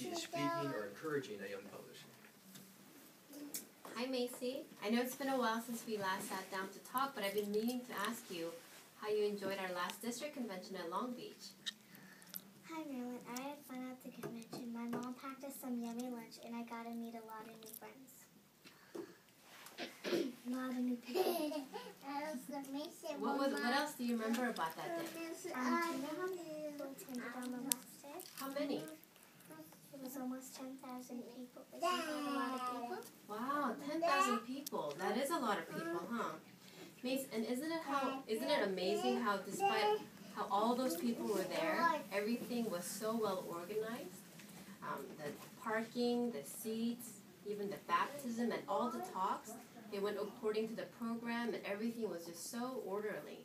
she's speaking or encouraging a young publisher. Hi, Macy. I know it's been a while since we last sat down to talk, but I've been meaning to ask you how you enjoyed our last district convention at Long Beach. Hi, Marilyn. I had fun at the convention. My mom packed us some yummy lunch, and I got to meet a lot of new friends. a lot of new people. What was? What else do you remember about that day? Um, do you know how many people attended on the last day? How many? It was almost 10,000 people. Isn't that a lot of people? Wow, ten thousand people. That is a lot of people, huh? Mace, and isn't it how? Isn't it amazing how, despite how all those people were there, everything was so well organized. Um, the parking, the seats, even the baptism, and all the talks. It went according to the program, and everything was just so orderly.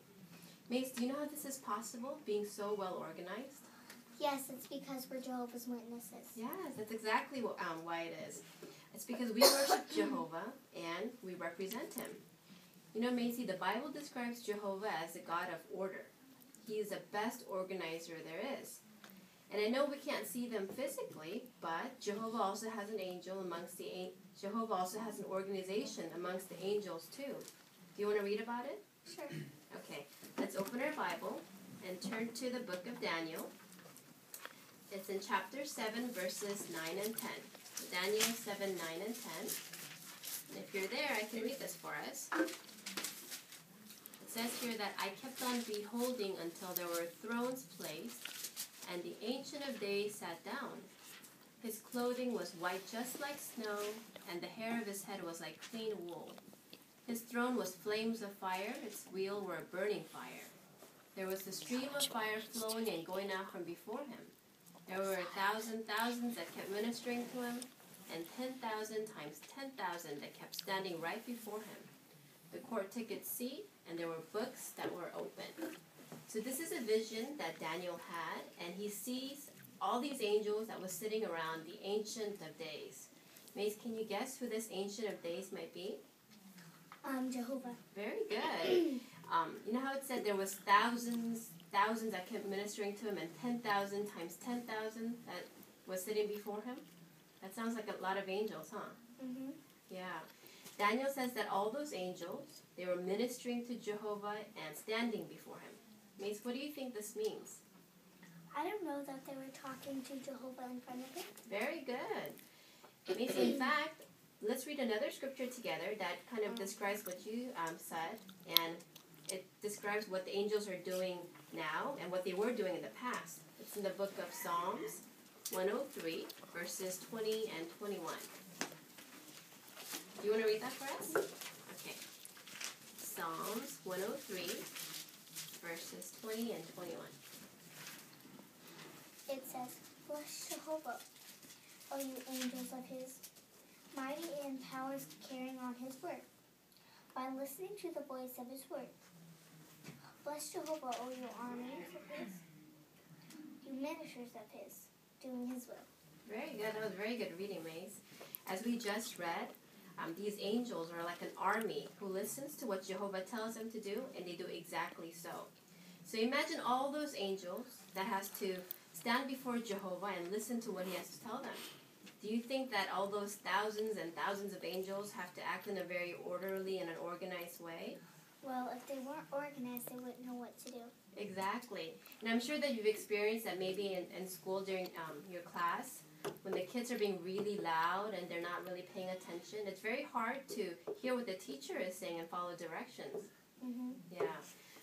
Mace, do you know how this is possible, being so well organized? Yes, it's because we're Jehovah's Witnesses. Yes, that's exactly what, um, why it is. It's because we worship Jehovah and we represent him. You know, Macy, the Bible describes Jehovah as a God of order. He is the best organizer there is. And I know we can't see them physically, but Jehovah also has an angel amongst the an- Jehovah also has an organization amongst the angels too. Do you want to read about it? Sure. Okay, let's open our Bible and turn to the book of Daniel. It's in chapter 7, verses 9 and 10. Daniel 7, 9 and 10. And if you're there, I can read this for us. It says here that I kept on beholding until there were thrones placed, and the Ancient of Days sat down. His clothing was white just like snow, and the hair of his head was like clean wool. His throne was flames of fire, its wheel were a burning fire. There was a stream of fire flowing and going out from before him. There were a thousand thousands that kept ministering to him, and ten thousand times ten thousand that kept standing right before him. The court took its seat, and there were books that were open. So this is a vision that Daniel had, and he sees all these angels that was sitting around the Ancient of Days. Mace, can you guess who this Ancient of Days might be? Um, Jehovah. Very good. Um, you know how it said there was thousands, thousands that kept ministering to him, and ten thousand times ten thousand that was sitting before him. That sounds like a lot of angels, huh? Mm-hmm. Yeah. Daniel says that all those angels they were ministering to Jehovah and standing before him. Mace, what do you think this means? I don't know that they were talking to Jehovah in front of him. Very good. Mace, in fact, let's read another scripture together that kind of describes what you um, said, and it describes what the angels are doing now and what they were doing in the past. It's in the book of Psalms 103, verses 20 and 21. Do you want to read that for us? Okay. Psalms 103, verses 20 and 21. It says, Bless Jehovah, O you angels of his, mighty in powers carrying on his work, by listening to the voice of his word. Bless Jehovah, O you armies of his, you ministers of his, doing his will. Very good. That was very good reading, Mace. As we just read, um, these angels are like an army who listens to what Jehovah tells them to do, and they do exactly so. So imagine all those angels that has to stand before Jehovah and listen to what he has to tell them. Do you think that all those thousands and thousands of angels have to act in a very orderly and an organized way? Well, if they weren't organized, they wouldn't know what to do. Exactly. And I'm sure that you've experienced that maybe in, in school during um, your class, when the kids are being really loud and they're not really paying attention, it's very hard to hear what the teacher is saying and follow directions. Mm-hmm. Yeah.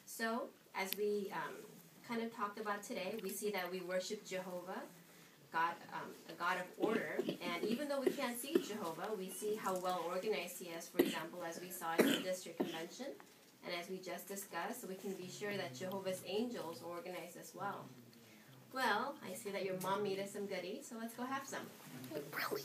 So, as we um, kind of talked about today, we see that we worship Jehovah, God, um, a God of order. And even though we can't see Jehovah, we see how well organized He is. For example, as we saw in the district convention, and as we just discussed, we can be sure that Jehovah's angels are organized as well. Well, I see that your mom made us some goodies, so let's go have some. Really?